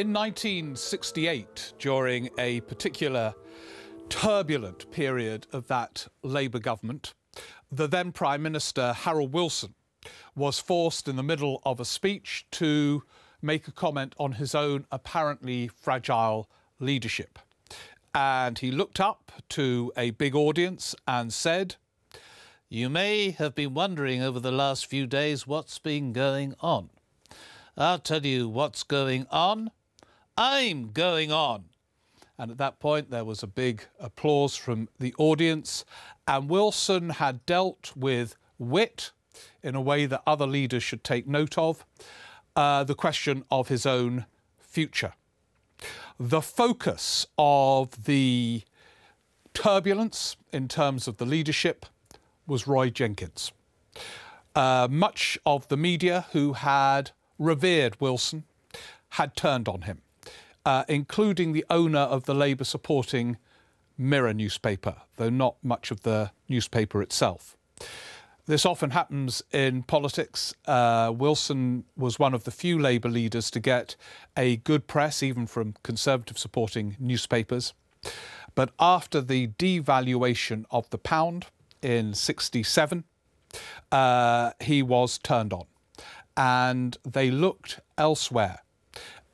In 1968, during a particular turbulent period of that Labour government, the then Prime Minister Harold Wilson was forced in the middle of a speech to make a comment on his own apparently fragile leadership. And he looked up to a big audience and said, You may have been wondering over the last few days what's been going on. I'll tell you what's going on. I'm going on. And at that point, there was a big applause from the audience. And Wilson had dealt with wit in a way that other leaders should take note of uh, the question of his own future. The focus of the turbulence in terms of the leadership was Roy Jenkins. Uh, much of the media who had revered Wilson had turned on him, uh, including the owner of the Labour supporting Mirror newspaper, though not much of the newspaper itself. This often happens in politics. Uh, Wilson was one of the few Labour leaders to get a good press, even from Conservative supporting newspapers. But after the devaluation of the pound in 67, uh, he was turned on. And they looked elsewhere.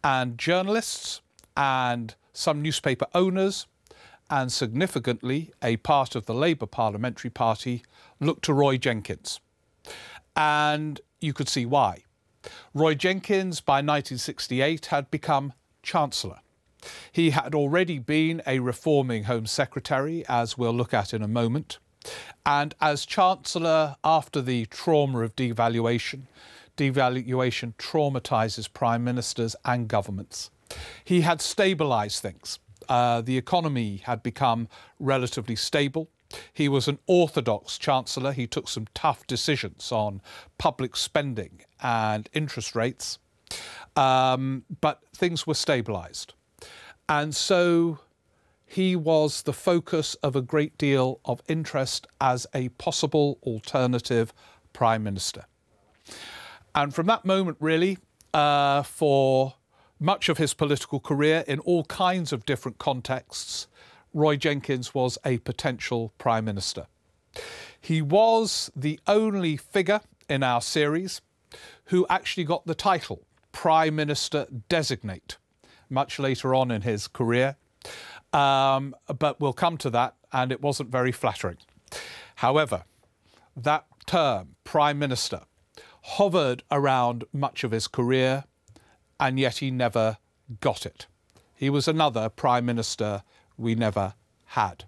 And journalists and some newspaper owners, and significantly a part of the Labour Parliamentary Party, looked to Roy Jenkins. And you could see why. Roy Jenkins, by 1968, had become Chancellor. He had already been a reforming Home Secretary, as we'll look at in a moment. And as Chancellor, after the trauma of devaluation, devaluation traumatises prime ministers and governments. He had stabilised things. Uh, the economy had become relatively stable. He was an orthodox chancellor. He took some tough decisions on public spending and interest rates, um, but things were stabilised. And so he was the focus of a great deal of interest as a possible alternative prime minister. And from that moment, really, uh, for much of his political career in all kinds of different contexts, Roy Jenkins was a potential Prime Minister. He was the only figure in our series who actually got the title Prime Minister Designate much later on in his career. Um, but we'll come to that, and it wasn't very flattering. However, that term, Prime Minister, hovered around much of his career and yet he never got it. He was another Prime Minister we never had.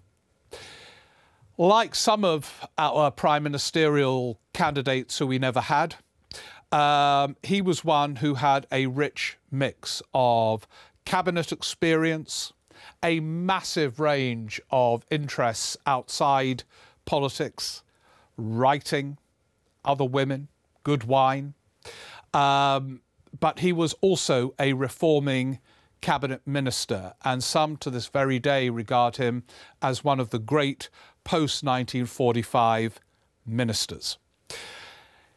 Like some of our prime ministerial candidates who we never had, um, he was one who had a rich mix of cabinet experience, a massive range of interests outside politics, writing, other women, good wine. Um, but he was also a reforming cabinet minister, and some to this very day regard him as one of the great post 1945 ministers.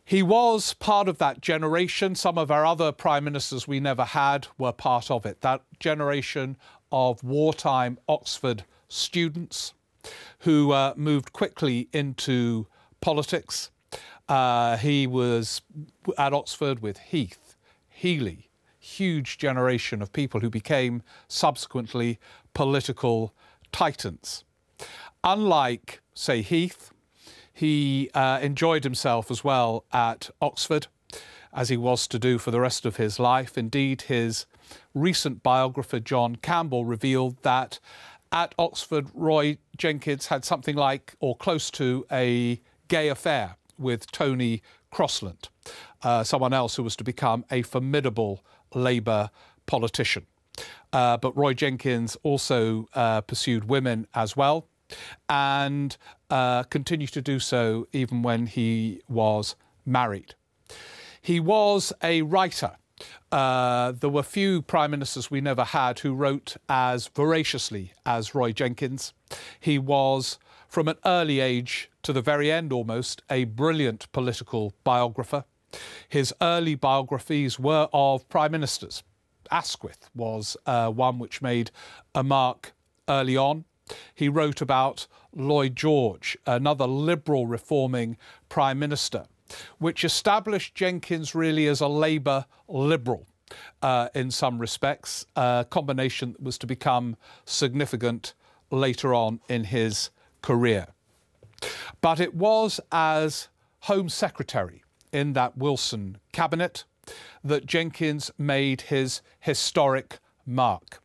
He was part of that generation. Some of our other prime ministers we never had were part of it. That generation of wartime Oxford students who uh, moved quickly into politics. Uh, he was at Oxford with Heath Healey, huge generation of people who became subsequently political titans. Unlike, say, Heath, he uh, enjoyed himself as well at Oxford, as he was to do for the rest of his life. Indeed, his recent biographer, John Campbell, revealed that at Oxford, Roy Jenkins had something like or close to a gay affair with Tony Crosland uh, someone else who was to become a formidable Labour politician. Uh, but Roy Jenkins also uh, pursued women as well and uh, continued to do so even when he was married. He was a writer. Uh, there were few prime ministers we never had who wrote as voraciously as Roy Jenkins. He was, from an early age to the very end almost, a brilliant political biographer. His early biographies were of prime ministers Asquith was uh, one which made a mark early on. He wrote about Lloyd George, another liberal reforming prime minister, which established Jenkins really as a Labour liberal. Uh, in some respects, a combination that was to become significant later on in his career. But it was as Home Secretary in that Wilson cabinet that Jenkins made his historic mark.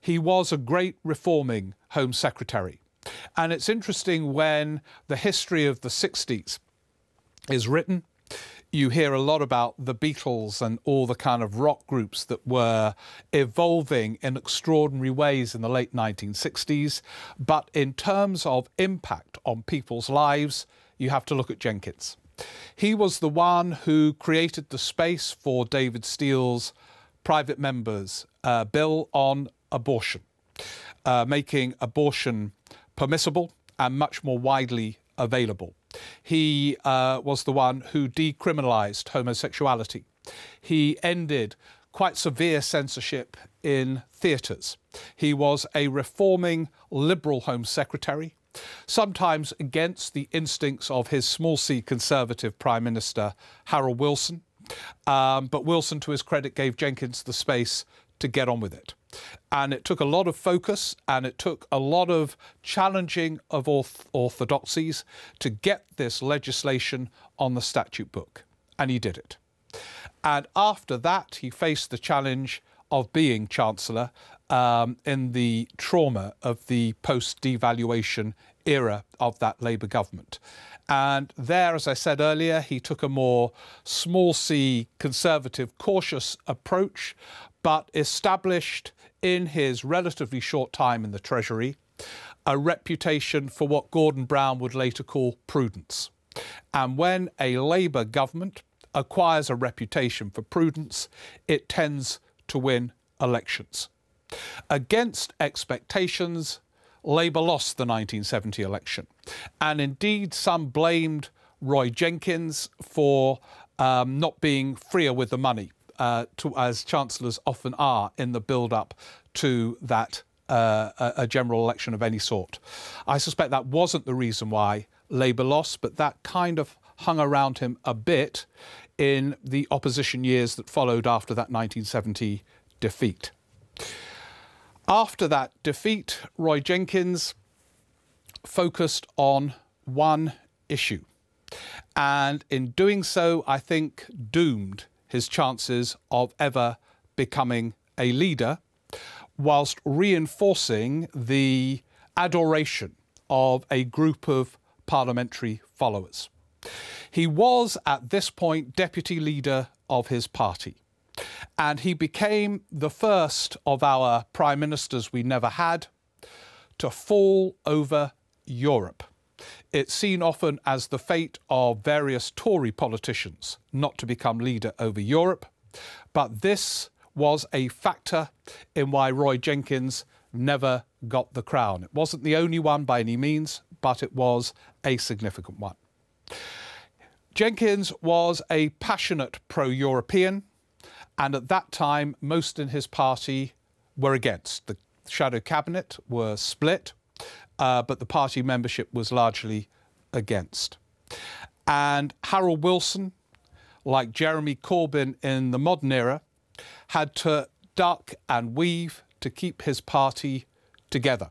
He was a great reforming Home Secretary. And it's interesting when the history of the 60s is written, you hear a lot about the Beatles and all the kind of rock groups that were evolving in extraordinary ways in the late 1960s. But in terms of impact on people's lives, you have to look at Jenkins. He was the one who created the space for David Steel's private members' uh, bill on abortion, uh, making abortion permissible and much more widely available. He uh, was the one who decriminalised homosexuality. He ended quite severe censorship in theatres. He was a reforming Liberal Home Secretary, sometimes against the instincts of his small c Conservative Prime Minister Harold Wilson. Um, but Wilson, to his credit, gave Jenkins the space to get on with it. And it took a lot of focus and it took a lot of challenging of orth- orthodoxies to get this legislation on the statute book. And he did it. And after that, he faced the challenge of being Chancellor um, in the trauma of the post devaluation era of that Labour government. And there, as I said earlier, he took a more small c conservative, cautious approach, but established in his relatively short time in the Treasury a reputation for what Gordon Brown would later call prudence. And when a Labour government acquires a reputation for prudence, it tends to win elections. Against expectations, Labour lost the 1970 election. And indeed, some blamed Roy Jenkins for um, not being freer with the money, uh, to, as chancellors often are in the build up to that uh, a, a general election of any sort. I suspect that wasn't the reason why Labour lost, but that kind of hung around him a bit in the opposition years that followed after that 1970 defeat. After that defeat, Roy Jenkins focused on one issue. And in doing so, I think doomed his chances of ever becoming a leader, whilst reinforcing the adoration of a group of parliamentary followers. He was at this point deputy leader of his party. And he became the first of our prime ministers we never had to fall over Europe. It's seen often as the fate of various Tory politicians not to become leader over Europe, but this was a factor in why Roy Jenkins never got the crown. It wasn't the only one by any means, but it was a significant one. Jenkins was a passionate pro European. And at that time, most in his party were against. The shadow cabinet were split, uh, but the party membership was largely against. And Harold Wilson, like Jeremy Corbyn in the modern era, had to duck and weave to keep his party together.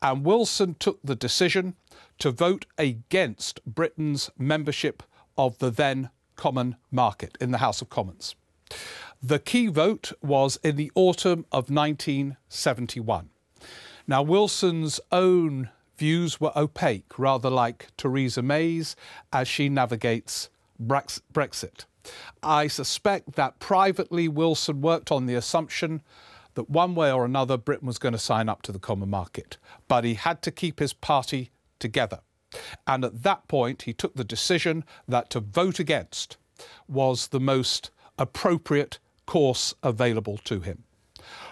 And Wilson took the decision to vote against Britain's membership of the then Common Market in the House of Commons. The key vote was in the autumn of 1971. Now, Wilson's own views were opaque, rather like Theresa May's as she navigates Brexit. I suspect that privately Wilson worked on the assumption that one way or another Britain was going to sign up to the common market, but he had to keep his party together. And at that point, he took the decision that to vote against was the most appropriate course available to him.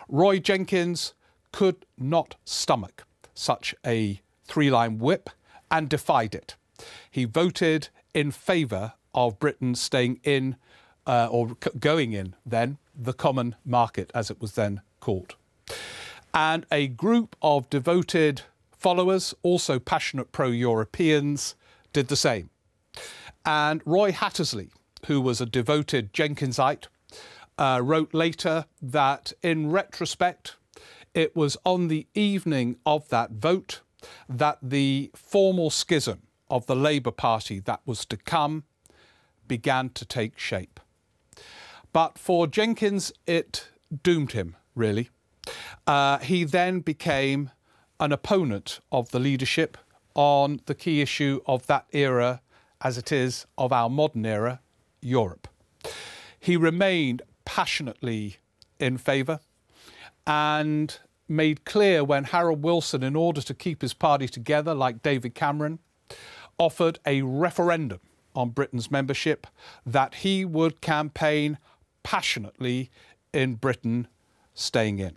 Roy Jenkins could not stomach such a three line whip and defied it. He voted in favour of Britain staying in uh, or going in then the Common Market, as it was then called. And a group of devoted followers, also passionate pro Europeans, did the same. And Roy Hattersley, who was a devoted Jenkinsite, uh, wrote later that in retrospect, it was on the evening of that vote that the formal schism of the Labour Party that was to come began to take shape. But for Jenkins, it doomed him, really. Uh, he then became an opponent of the leadership on the key issue of that era, as it is of our modern era, Europe. He remained passionately in favour and made clear when Harold Wilson, in order to keep his party together, like David Cameron, offered a referendum on Britain's membership, that he would campaign passionately in Britain staying in.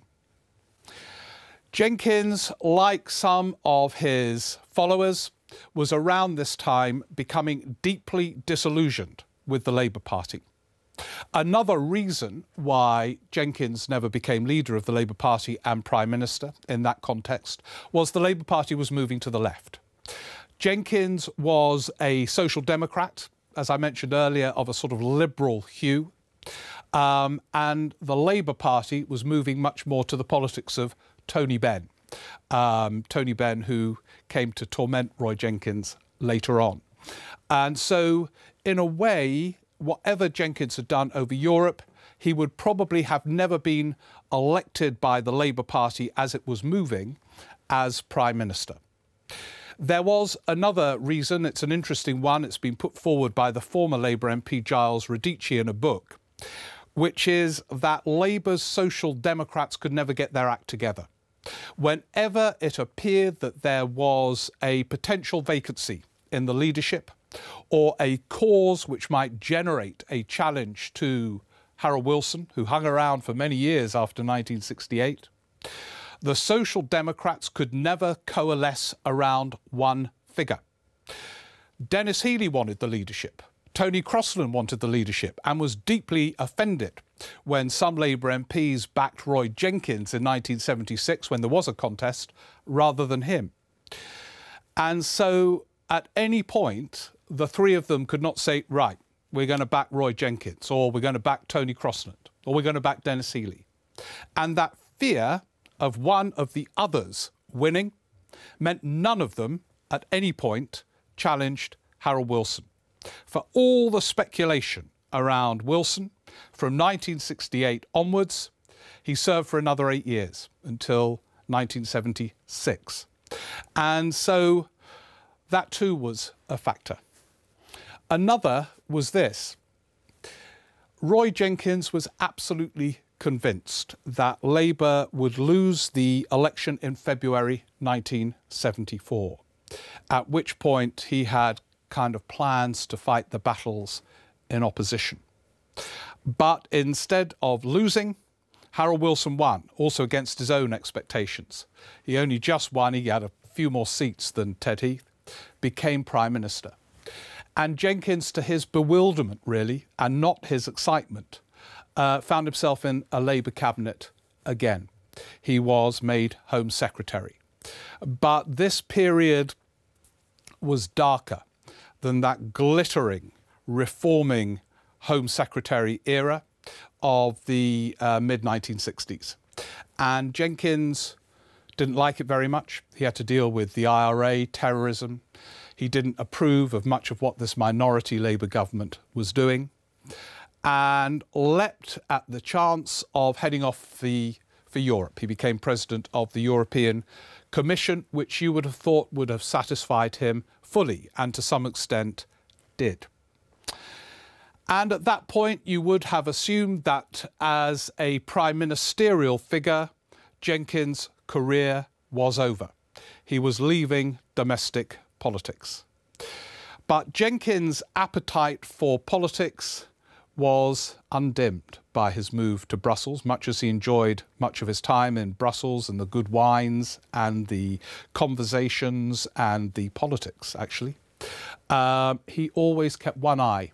Jenkins, like some of his followers, was around this time becoming deeply disillusioned with the Labour Party. Another reason why Jenkins never became leader of the Labour Party and Prime Minister in that context was the Labour Party was moving to the left. Jenkins was a social democrat, as I mentioned earlier, of a sort of liberal hue. Um, and the Labour Party was moving much more to the politics of Tony Benn. Um, Tony Benn, who came to torment Roy Jenkins later on. And so, in a way, whatever Jenkins had done over Europe, he would probably have never been elected by the Labour Party as it was moving as Prime Minister. There was another reason, it's an interesting one, it's been put forward by the former Labour MP Giles Radice in a book, which is that Labour's Social Democrats could never get their act together. Whenever it appeared that there was a potential vacancy in the leadership, or a cause which might generate a challenge to Harold Wilson, who hung around for many years after 1968, the Social Democrats could never coalesce around one figure. Denis Healey wanted the leadership. Tony Crosland wanted the leadership and was deeply offended when some Labour MPs backed Roy Jenkins in 1976 when there was a contest rather than him. And so at any point, the three of them could not say, right, we're going to back Roy Jenkins, or we're going to back Tony Crosland, or we're going to back Denis Healey. And that fear of one of the others winning meant none of them at any point challenged Harold Wilson. For all the speculation around Wilson from 1968 onwards, he served for another eight years until 1976. And so that too was a factor. Another was this Roy Jenkins was absolutely convinced that Labour would lose the election in February 1974, at which point he had kind of plans to fight the battles in opposition. But instead of losing, Harold Wilson won, also against his own expectations. He only just won, he had a few more seats than Ted Heath, became Prime Minister. And Jenkins, to his bewilderment, really, and not his excitement, uh, found himself in a Labour cabinet again. He was made Home Secretary. But this period was darker than that glittering, reforming Home Secretary era of the uh, mid 1960s. And Jenkins didn't like it very much. He had to deal with the IRA, terrorism, he didn't approve of much of what this minority Labour government was doing and leapt at the chance of heading off the, for Europe. He became president of the European Commission, which you would have thought would have satisfied him fully and to some extent did. And at that point, you would have assumed that as a prime ministerial figure, Jenkins' career was over. He was leaving domestic politics. But Jenkins' appetite for politics was undimmed by his move to Brussels, much as he enjoyed much of his time in Brussels and the good wines and the conversations and the politics, actually. Um, he always kept one eye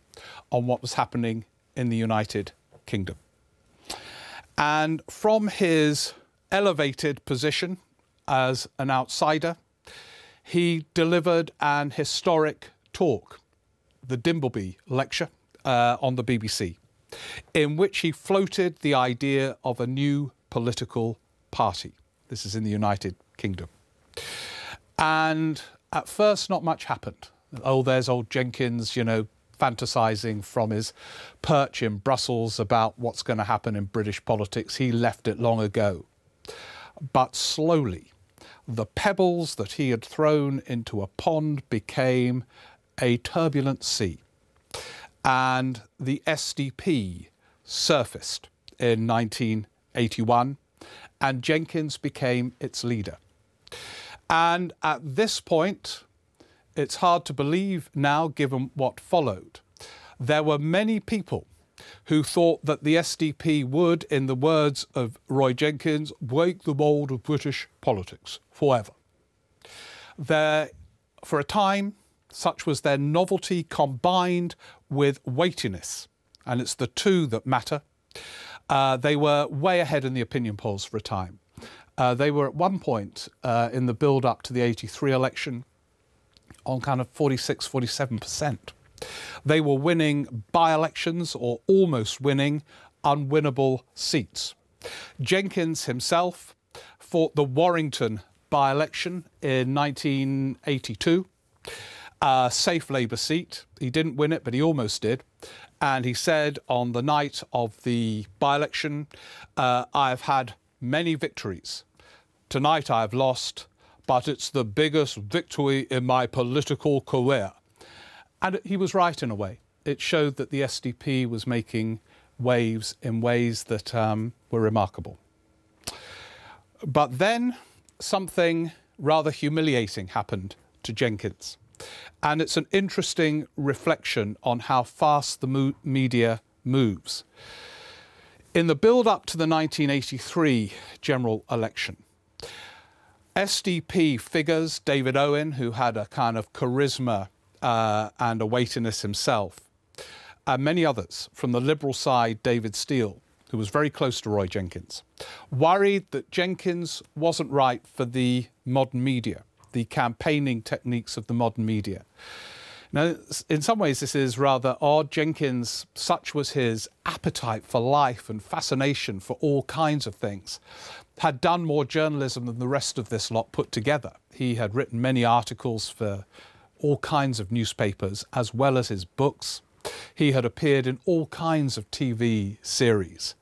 on what was happening in the United Kingdom. And from his elevated position as an outsider, he delivered an historic talk, the Dimbleby Lecture, uh, on the BBC, in which he floated the idea of a new political party. This is in the United Kingdom. And at first, not much happened. Oh, there's old Jenkins, you know, fantasizing from his perch in Brussels about what's going to happen in British politics. He left it long ago. But slowly, the pebbles that he had thrown into a pond became a turbulent sea. And the SDP surfaced in 1981, and Jenkins became its leader. And at this point, it's hard to believe now, given what followed. There were many people who thought that the SDP would, in the words of Roy Jenkins, break the mould of British politics forever. There, for a time, such was their novelty combined with weightiness, and it's the two that matter. Uh, they were way ahead in the opinion polls for a time. Uh, they were at one point uh, in the build up to the 83 election on kind of 46, 47%. They were winning by elections or almost winning unwinnable seats. Jenkins himself fought the Warrington by election in 1982, a safe Labour seat. He didn't win it, but he almost did. And he said on the night of the by election, uh, I've had many victories. Tonight I've lost, but it's the biggest victory in my political career. And he was right in a way. It showed that the SDP was making waves in ways that um, were remarkable. But then something rather humiliating happened to Jenkins. And it's an interesting reflection on how fast the mo- media moves. In the build up to the 1983 general election, SDP figures, David Owen, who had a kind of charisma uh, and a weightiness himself, and many others from the Liberal side, David Steel, who was very close to Roy Jenkins, worried that Jenkins wasn't right for the modern media, the campaigning techniques of the modern media. Now, in some ways, this is rather odd. Jenkins, such was his appetite for life and fascination for all kinds of things, had done more journalism than the rest of this lot put together. He had written many articles for all kinds of newspapers, as well as his books. He had appeared in all kinds of TV series.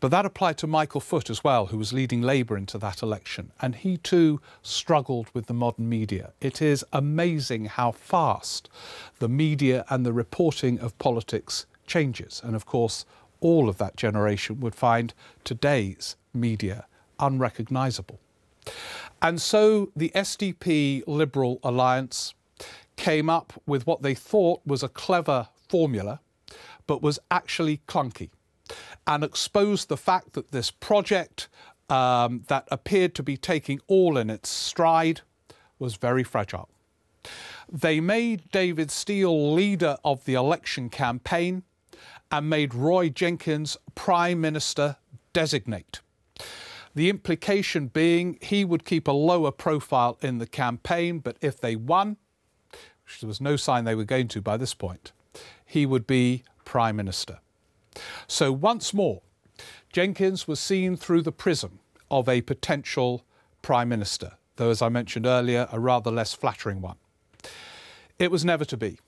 But that applied to Michael Foot as well, who was leading Labour into that election. And he too struggled with the modern media. It is amazing how fast the media and the reporting of politics changes. And of course, all of that generation would find today's media unrecognisable. And so the SDP Liberal Alliance came up with what they thought was a clever formula, but was actually clunky and exposed the fact that this project um, that appeared to be taking all in its stride was very fragile. They made David Steel leader of the election campaign and made Roy Jenkins Prime Minister designate. The implication being he would keep a lower profile in the campaign, but if they won, which there was no sign they were going to by this point, he would be Prime Minister. So once more, Jenkins was seen through the prism of a potential Prime Minister, though, as I mentioned earlier, a rather less flattering one. It was never to be.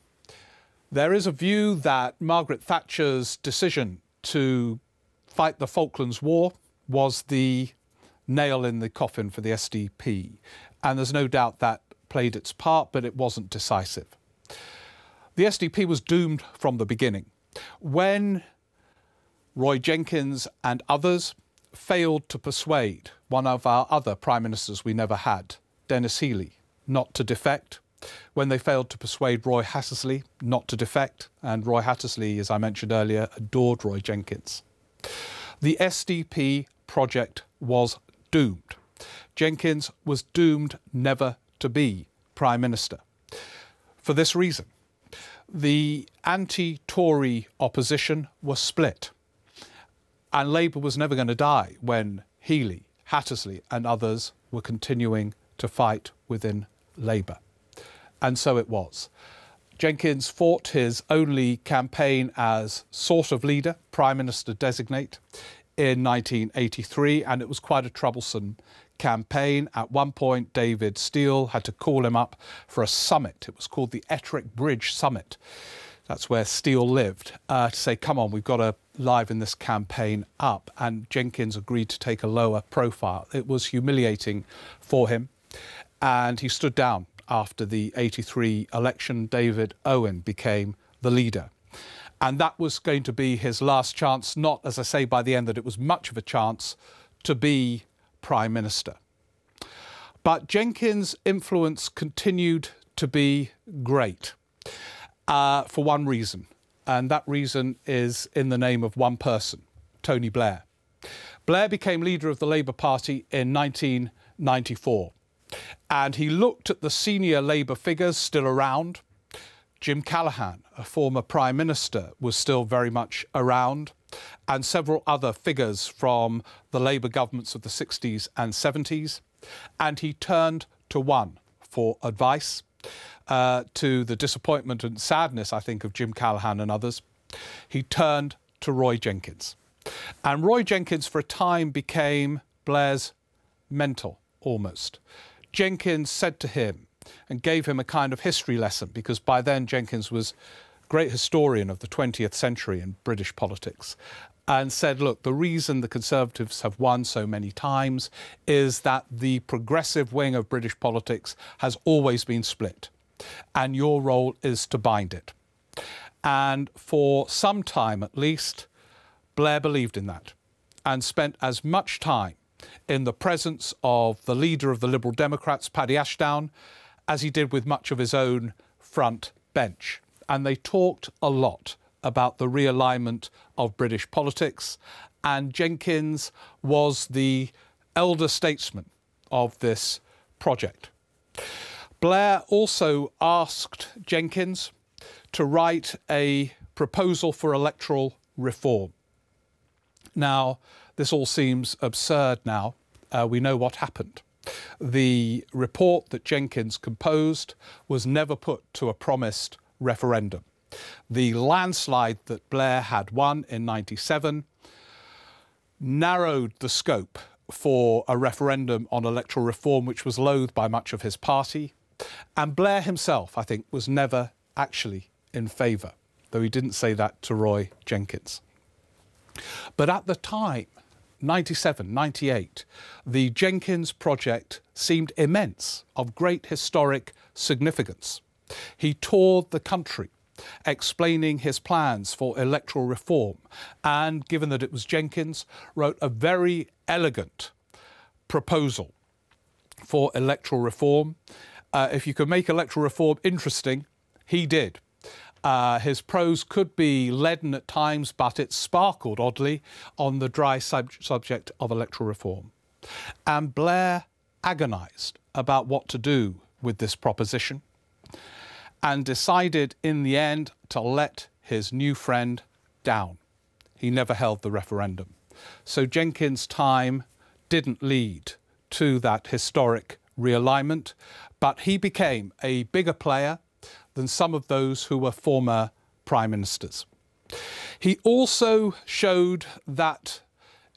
There is a view that Margaret Thatcher's decision to fight the Falklands War was the nail in the coffin for the SDP, and there's no doubt that played its part, but it wasn't decisive. The SDP was doomed from the beginning. When Roy Jenkins and others failed to persuade one of our other prime ministers we never had, Denis Healey, not to defect. When they failed to persuade Roy Hattersley not to defect, and Roy Hattersley, as I mentioned earlier, adored Roy Jenkins. The SDP project was doomed. Jenkins was doomed never to be Prime Minister. For this reason, the anti Tory opposition was split And Labour was never going to die when Healey, Hattersley, and others were continuing to fight within Labour. And so it was. Jenkins fought his only campaign as sort of leader, Prime Minister designate, in 1983, and it was quite a troublesome campaign. At one point, David Steel had to call him up for a summit. It was called the Ettrick Bridge Summit. That's where Steel lived, uh, to say, come on, we've got to liven this campaign up. And Jenkins agreed to take a lower profile. It was humiliating for him. And he stood down after the 83 election. David Owen became the leader. And that was going to be his last chance, not, as I say, by the end, that it was much of a chance to be Prime Minister. But Jenkins' influence continued to be great uh, for one reason, and that reason is in the name of one person, Tony Blair. Blair became leader of the Labour Party in 1994, and he looked at the senior Labour figures still around. Jim Callaghan, a former Prime Minister, was still very much around and several other figures from the Labour governments of the 60s and 70s. And he turned to one for advice, uh, to the disappointment and sadness, I think, of Jim Callaghan and others. He turned to Roy Jenkins. And Roy Jenkins, for a time, became Blair's mentor almost. Jenkins said to him and gave him a kind of history lesson because by then Jenkins was great historian of the 20th century in British politics and said, look, the reason the Conservatives have won so many times is that the progressive wing of British politics has always been split, and your role is to bind it. And for some time at least, Blair believed in that and spent as much time in the presence of the leader of the Liberal Democrats, Paddy Ashdown, as he did with much of his own front bench and they talked a lot about the realignment of British politics. And Jenkins was the elder statesman of this project. Blair also asked Jenkins to write a proposal for electoral reform. Now, this all seems absurd now. Uh, we know what happened. The report that Jenkins composed was never put to a promised referendum. The landslide that Blair had won in 97 narrowed the scope for a referendum on electoral reform, which was loathed by much of his party. And Blair himself, I think, was never actually in favour, though he didn't say that to Roy Jenkins. But at the time, 97, 98, the Jenkins project seemed immense, of great historic significance. He toured the country explaining his plans for electoral reform and, given that it was Jenkins, wrote a very elegant proposal for electoral reform. Uh, if you could make electoral reform interesting, he did. Uh, his prose could be leaden at times, but it sparkled oddly on the dry sub- subject of electoral reform. And Blair agonised about what to do with this proposition and decided in the end to let his new friend down. He never held the referendum. So Jenkins' time didn't lead to that historic realignment, but he became a bigger player than some of those who were former prime ministers. He also showed that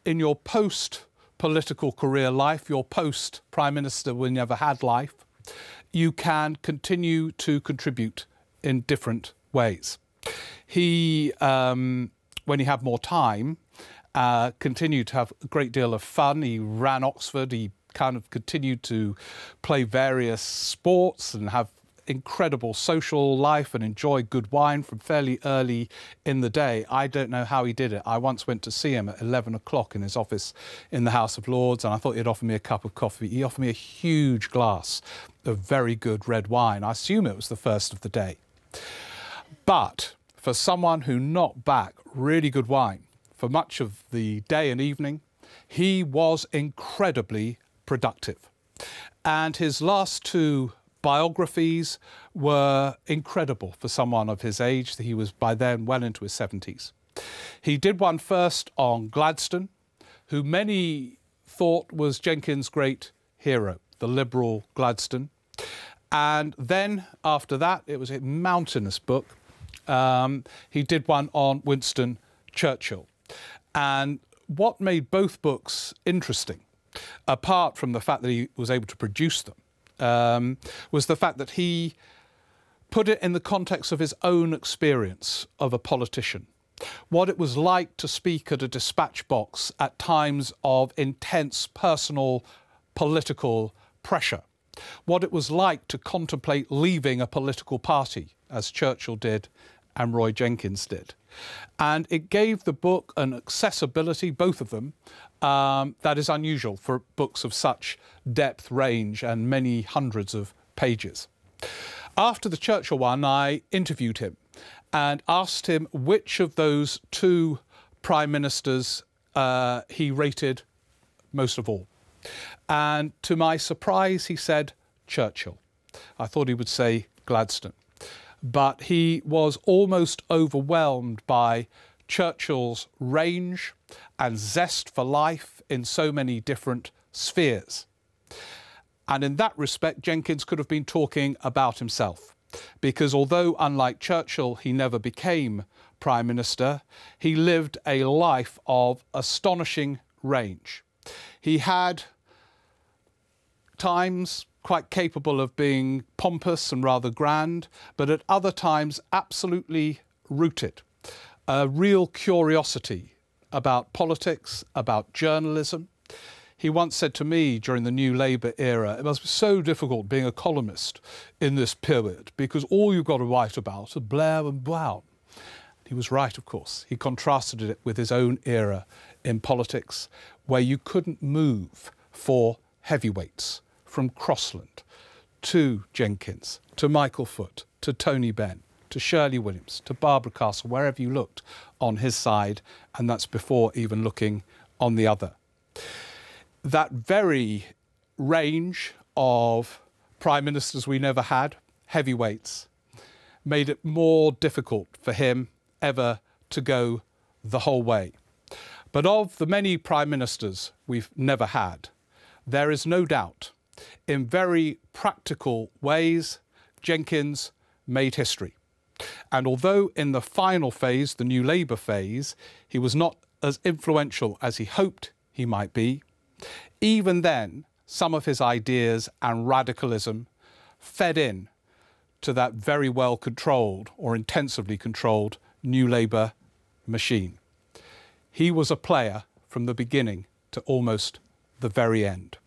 in your post political career life, your post prime minister you never had life, you can continue to contribute in different ways. He, um, when he had more time, uh, continued to have a great deal of fun. He ran Oxford. He kind of continued to play various sports and have incredible social life and enjoy good wine from fairly early in the day. I don't know how he did it. I once went to see him at 11 o'clock in his office in the House of Lords and I thought he'd offer me a cup of coffee. He offered me a huge glass of very good red wine. I assume it was the first of the day. But for someone who knocked back really good wine for much of the day and evening, he was incredibly productive. And his last two biographies were incredible for someone of his age. He was by then well into his 70s. He did one first on Gladstone, who many thought was Jenkins' great hero, the liberal Gladstone. And then after that, it was a mountainous book. Um, he did one on Winston Churchill. And what made both books interesting, apart from the fact that he was able to produce them, um, was the fact that he put it in the context of his own experience of a politician. What it was like to speak at a dispatch box at times of intense personal political pressure. What it was like to contemplate leaving a political party, as Churchill did and Roy Jenkins did. And it gave the book an accessibility, both of them, um, that is unusual for books of such depth, range, and many hundreds of pages. After the Churchill one, I interviewed him and asked him which of those two prime ministers uh, he rated most of all. And to my surprise, he said Churchill. I thought he would say Gladstone but he was almost overwhelmed by Churchill's range and zest for life in so many different spheres. And in that respect, Jenkins could have been talking about himself, because although, unlike Churchill, he never became Prime Minister, he lived a life of astonishing range. He had times quite capable of being pompous and rather grand, but at other times absolutely rooted. A real curiosity about politics, about journalism. He once said to me during the New Labour era, it must be so difficult being a columnist in this period because all you've got to write about are Blair and Brown. He was right, of course. He contrasted it with his own era in politics, where you couldn't move for heavyweights from Crosland to Jenkins, to Michael Foot, to Tony Benn, to Shirley Williams, to Barbara Castle, wherever you looked on his side, and that's before even looking on the other. That very range of prime ministers we never had, heavyweights, made it more difficult for him ever to go the whole way. But of the many prime ministers we've never had, there is no doubt in very practical ways, Jenkins made history. And although in the final phase, the New Labour phase, he was not as influential as he hoped he might be, even then, some of his ideas and radicalism fed in to that very well controlled or intensively controlled New Labour machine. He was a player from the beginning to almost the very end.